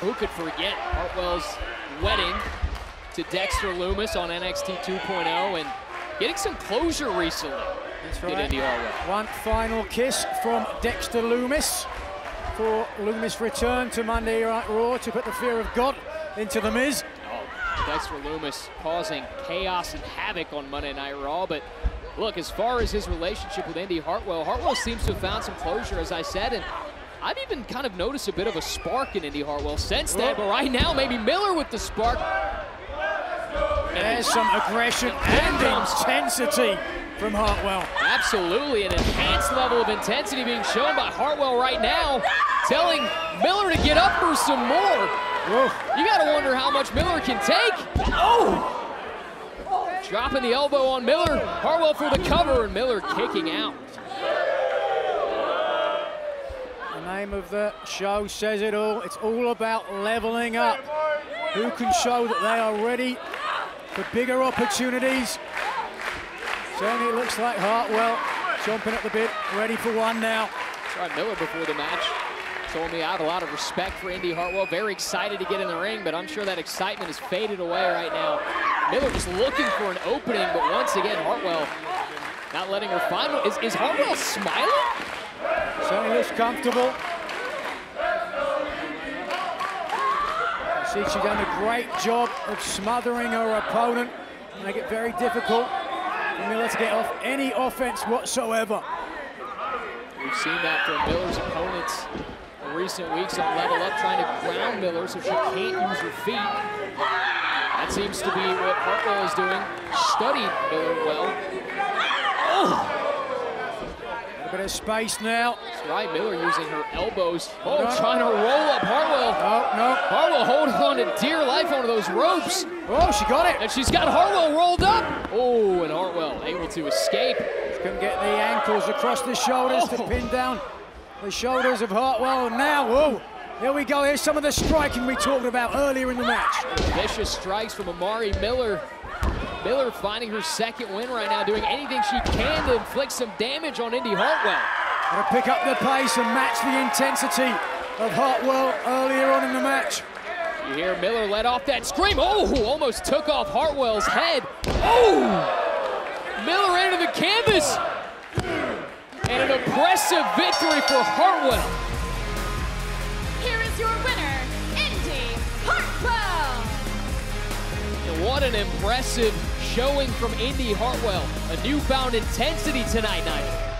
who could forget Hartwell's wedding to Dexter Lumis on NXT 2.0 and getting some closure recently. That's right. One final kiss from Dexter Lumis for Lumis return to Monday Night Raw to put the fear of God into the Miz. Oh, Dexter Lumis causing chaos and havoc on Monday Night Raw, but look, as far as his relationship with Indi Hartwell, Hartwell seems to have found some closure, as I said, and I've even kind of noticed a bit of a spark in Indi Hartwell since then, but right now, maybe Miller with the spark. There's some aggression and intensity from Hartwell. Absolutely, an enhanced level of intensity being shown by Hartwell right now, telling Miller to get up for some more. You gotta wonder how much Miller can take. Oh! Dropping the elbow on Miller. Hartwell for the cover, and Miller kicking out. The name of the show says it all. It's all about leveling up. Who can show that they are ready for bigger opportunities? Certainly it looks like Hartwell jumping at the bit, ready for one now. Tried Miller before the match. Told me I have a lot of respect for Indi Hartwell. Very excited to get in the ring, but I'm sure that excitement has faded away right now. Miller just looking for an opening, but once again, Hartwell not letting her find one. Is, is Hartwell smiling? Certainly looks comfortable. See, she's done a great job of smothering her opponent. Make it very difficult for Miller to get off any offense whatsoever. We've seen that from Miller's opponents in recent weeks on Level Up, trying to ground Miller so she can't use her feet. That seems to be what Hartwell is doing. Studied Miller well. Oh! A bit of space now. Right, Miller using her elbows. Oh, no. trying to roll up Hartwell. No, no. Hartwell holding on to dear life onto those ropes. Oh, she got it. And she's got Hartwell rolled up. Oh, and Hartwell able to escape. She couldn't get the ankles across the shoulders oh. to pin down the shoulders of Hartwell. Now, whoa. Here we go. Here's some of the striking we talked about earlier in the match. Vicious strikes from Amari Miller. Miller finding her second win right now, doing anything she can to inflict some damage on Indi Hartwell. Got to pick up the pace and match the intensity of Hartwell earlier on in the match. You hear Miller let off that scream. Oh, almost took off Hartwell's head. Oh! Miller into the canvas. And an impressive victory for Hartwell. Here is your winner, Indi Hartwell. And what an impressive showing from Indi Hartwell. A newfound intensity tonight, Nigel.